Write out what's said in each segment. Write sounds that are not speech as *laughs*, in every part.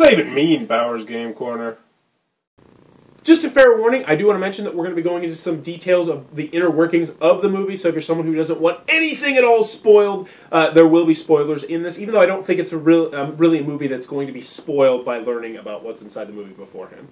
does that even mean, Bowers Game Corner? Just a fair warning, I do want to mention that we're going to be going into some details of the inner workings of the movie. So if you're someone who doesn't want anything at all spoiled, uh, there will be spoilers in this. Even though I don't think it's a real, um, really a movie that's going to be spoiled by learning about what's inside the movie beforehand.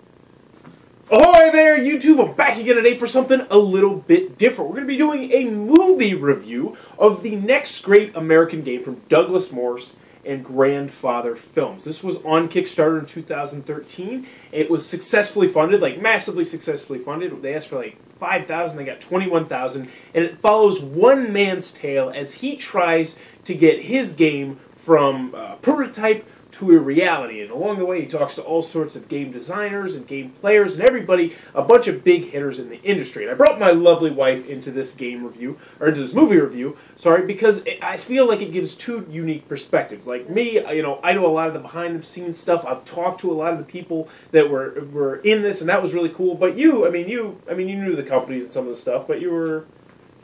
Ahoy there, YouTube! I'm back again today for something a little bit different. We're going to be doing a movie review of the next great American game from Douglas Morse and Grandfather Films. This was on Kickstarter in 2013. It was successfully funded, like massively successfully funded. They asked for like 5,000, they got 21,000, and it follows one man's tale as he tries to get his game from uh, prototype to a reality. And along the way, he talks to all sorts of game designers and game players and everybody, a bunch of big hitters in the industry. And I brought my lovely wife into this game review, or into this movie review, sorry, because I feel like it gives two unique perspectives. Like me, you know, I know a lot of the behind the scenes stuff. I've talked to a lot of the people that were were in this, and that was really cool. But you, I mean, you, I mean, you knew the companies and some of the stuff, but you were.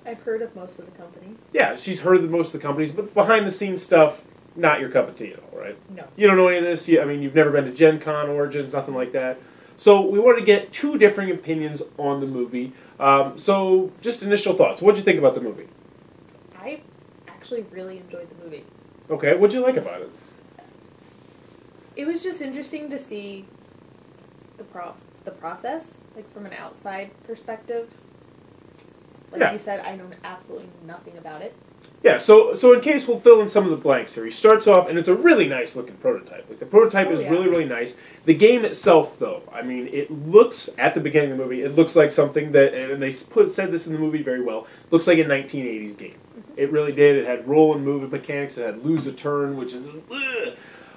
I've heard of most of the companies. Yeah, she's heard of most of the companies, but behind the scenes stuff, not your cup of tea at all, right? No. You don't know any of this. You, I mean, you've never been to Gen Con Origins, nothing like that. So we wanted to get two differing opinions on the movie. Um, so just initial thoughts. What'd you think about the movie? I actually really enjoyed the movie. Okay, what'd you like about it? It was just interesting to see the pro the process, like from an outside perspective. Like Yeah. you said, I know absolutely nothing about it. Yeah, so so in case we'll fill in some of the blanks here. He starts off, and it's a really nice looking prototype. Like the prototype Oh, is yeah. really really nice. The game itself, though, I mean, it looks at the beginning of the movie, it looks like something that, and they put said this in the movie very well. Looks like a 1980s game. Mm-hmm. It really did. It had roll and move mechanics. It had lose a turn, which is. ugh.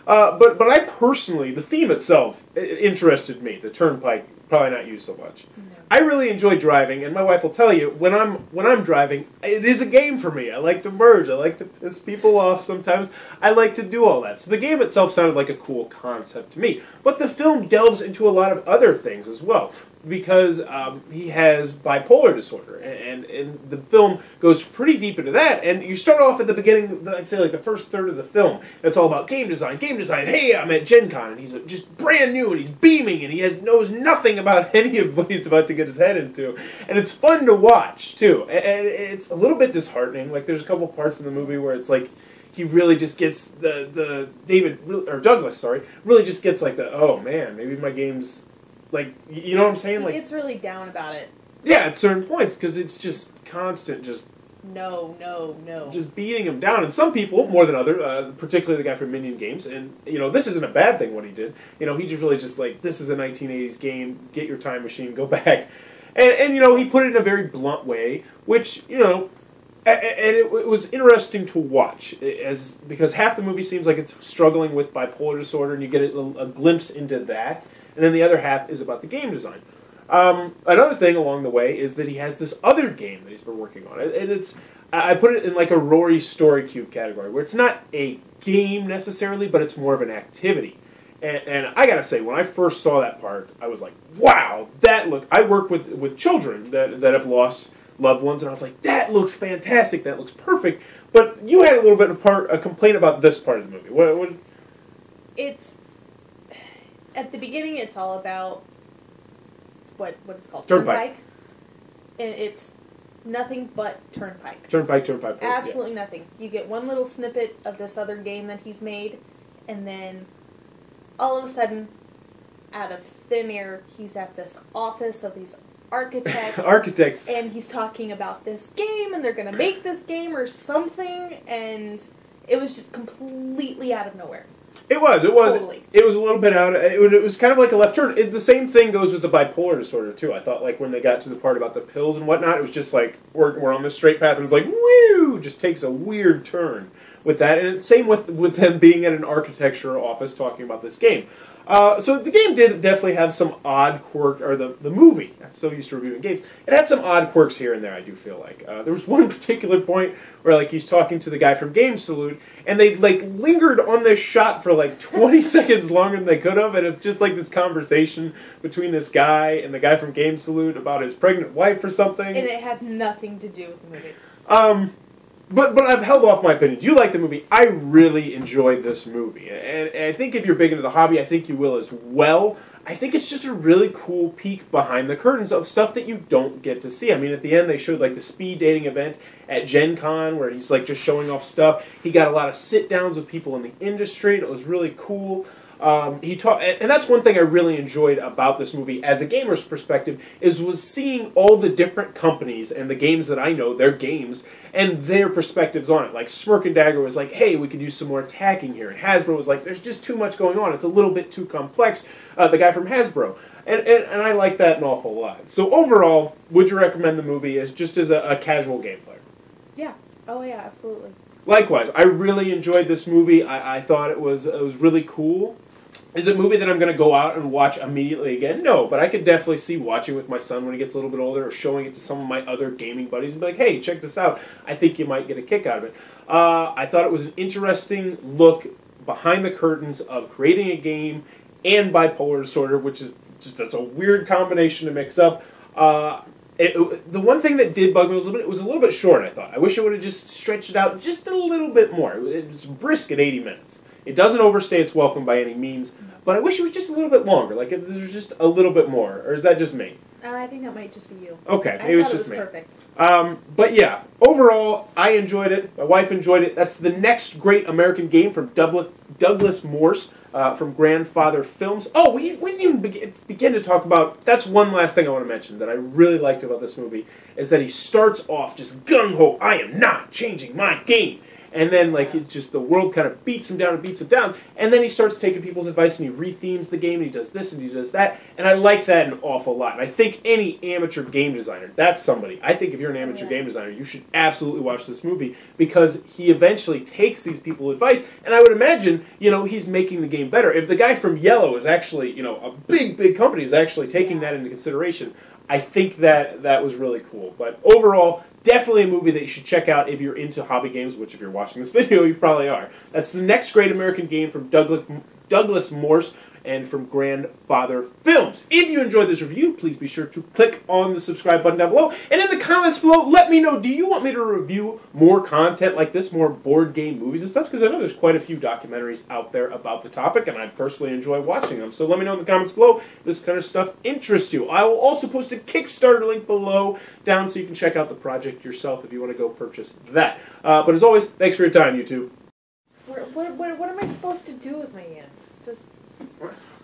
Uh, but but I personally, the theme itself i- interested me. The turnpike, probably not you so much. I really enjoy driving, and my wife will tell you when I'm when I'm driving, it is a game for me. I like to merge. I like to piss people off sometimes. I like to do all that. So the game itself sounded like a cool concept to me. But the film delves into a lot of other things as well, because um, he has bipolar disorder, and, and and the film goes pretty deep into that. And you start off at the beginning, I'd say like the first third of the film. It's all about game design, game design. Hey, I'm at Gen Con, and he's just brand new, and he's beaming, and he has knows nothing about *laughs* any of what he's about to get his head into, and it's fun to watch too. And and it's a little bit disheartening. Like there's a couple parts in the movie where it's like he really just gets the the David or Douglas, sorry, really just gets like the oh man, maybe my game's like you know what I'm saying? He Like gets really down about it. yeah, at certain points because it's just constant, just No, no, no. just beating him down. And some people, more than other, uh, particularly the guy from Minion Games, and you know, this isn't a bad thing what he did. You know, he just really just like this is a 1980s game. Get your time machine, go *laughs* back, and and you know, he put it in a very blunt way, which you know. And it, was interesting to watch, as because half the movie seems like it's struggling with bipolar disorder, and you get a glimpse into that, and then the other half is about the game design. Um, another thing along the way is that he has this other game that he's been working on, and it's I I put it in like a Rory Story Cube category, where it's not a game necessarily, but it's more of an activity. And, and I gotta say, when I first saw that part, I was like, "Wow, that look!" I work with with children that that have lost loved ones, and I was like, "That looks fantastic. That looks perfect." But you had a little bit of part a complaint about this part of the movie. What? what it's at the beginning. It's all about what what it's called Turnpike. and it's nothing but turnpike. turnpike, turnpike. yeah. Absolutely nothing. You get one little snippet of this other game that he's made, and then all of a sudden, out of thin air, he's at this office of these architects. *laughs* Architects. and he's talking about this game, and they're gonna make this game or something, and it was just completely out of nowhere. It was. It was. Totally. It was a little bit out. It was, it was kind of like a left turn. It, the same thing goes with the bipolar disorder too. I thought like when they got to the part about the pills and whatnot, it was just like we're, we're on the straight path, and it's like woo, just takes a weird turn with that. And it's same with with them being at an architecture office talking about this game. Uh, so the game did definitely have some odd quirk, or the, the movie. I'm so used to reviewing games. It had some odd quirks here and there. I do feel like uh, there was *laughs* one particular point where like he's talking to the guy from Game Salute, and they like lingered on this shot for like *laughs* 20 *laughs* seconds longer than they could have, and it's just like this conversation between this guy and the guy from Game Salute about his pregnant wife or something. And it had nothing to do with the movie. Um, but but I've held off my opinion. Do you like the movie? I really enjoyed this movie, and, and I think if you're big into the hobby, I think you will as well. I think it's just a really cool peek behind the curtains of stuff that you don't get to see. I mean, at the end they showed like the speed dating event at Gen Con where he's like just showing off stuff. He got a lot of sit downs with people in the industry, and it was really cool. Um, he taught, and that's one thing I really enjoyed about this movie as a gamer's perspective is was seeing all the different companies and the games that I know, their games, and their perspectives on it. Like Smirk and Dagger was like, "Hey, we could use some more attacking here," and Hasbro was like, "There's just too much going on. It's a little bit too complex." Uh, the guy from Hasbro. And, and, and, I like that an awful lot. So overall, would you recommend the movie as just as a, a casual game player? Yeah. Oh yeah, absolutely. Likewise, I really enjoyed this movie. I, I thought it was it was really cool. Is it a movie that I'm going to go out and watch immediately again? No, but I could definitely see watching with my son when he gets a little bit older, or showing it to some of my other gaming buddies and be like, "Hey, check this out! I think you might get a kick out of it." Uh, I thought it was an interesting look behind the curtains of creating a game and bipolar disorder, which is just that's a weird combination to mix up. Uh, it, the one thing that did bug me was a little bit, it was a little bit short. I thought I wish it would have just stretched it out just a little bit more. It, it's brisk at 80 minutes. It doesn't overstay its welcome by any means, but I wish it was just a little bit longer. Like if there's just a little bit more, or is that just me? Uh, I think that might just be you. Okay, maybe it's just it me. Perfect. Um, but yeah, overall, I enjoyed it. My wife enjoyed it. That's the next great American game from Douglas, Douglas Morse uh, from Grandfather Films. Oh, we, we didn't even begin, begin to talk about. That's one last thing I want to mention that I really liked about this movie is that he starts off just gung ho. I am not changing my game and then like it just the world kind of beats him down and beats him down, and then he starts taking people's advice and he rethemes the game and he does this and he does that, and I like that an awful lot. And I think any amateur game designer, that's somebody. I think if you're an amateur Yeah. game designer, you should absolutely watch this movie because he eventually takes these people's advice, and I would imagine you know he's making the game better. If the guy from Yellow is actually you know a big big company is actually taking that into consideration. I think that that was really cool. But overall, definitely a movie that you should check out if you're into hobby games, which if you're watching this *laughs* video, you probably are. That's the next great American game from Douglas, Douglas Morse and from Grandfather Films. If you enjoyed this review, please be sure to click on the subscribe button down below. And in the comments below, let me know, do you want me to review more content like this, more board game movies and stuff? Because I know there's quite a few documentaries out there about the topic, and I personally enjoy watching them. So let me know in the comments below if this kind of stuff interests you. I will also post a Kickstarter link below down so you can check out the project yourself if you want to go purchase that. Uh, but as always, thanks for your time, YouTube. What, what, what, am I supposed to do with my hands? Just What?